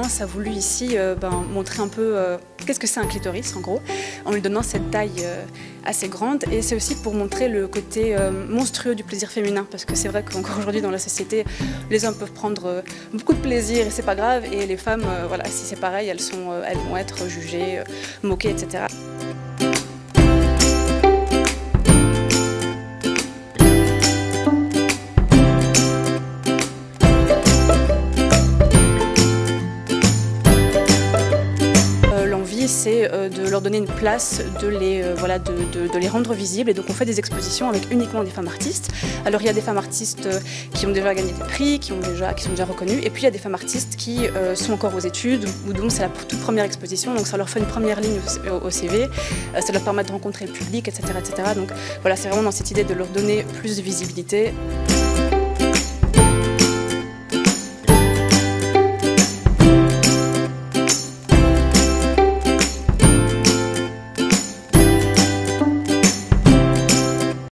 a voulu ici euh, ben, montrer un peu euh, qu'est-ce que c'est un clitoris en gros, en lui donnant cette taille euh, assez grande. Et c'est aussi pour montrer le côté monstrueux du plaisir féminin, parce que c'est vrai qu'encore aujourd'hui dans la société, les hommes peuvent prendre beaucoup de plaisir et c'est pas grave, et les femmes, voilà, si c'est pareil, elles, sont, elles vont être jugées, moquées, etc. c'est euh, de leur donner une place, de les, euh, voilà, de, les rendre visibles. Et donc on fait des expositions avec uniquement des femmes artistes. Alors il y a des femmes artistes euh, qui ont déjà gagné des prix, qui, ont déjà, qui sont déjà reconnues. Et puis il y a des femmes artistes qui sont encore aux études ou dont c'est la toute première exposition. Donc ça leur fait une première ligne au, CV. ça leur permet de rencontrer le public, etc. etc. Donc voilà, c'est vraiment dans cette idée de leur donner plus de visibilité.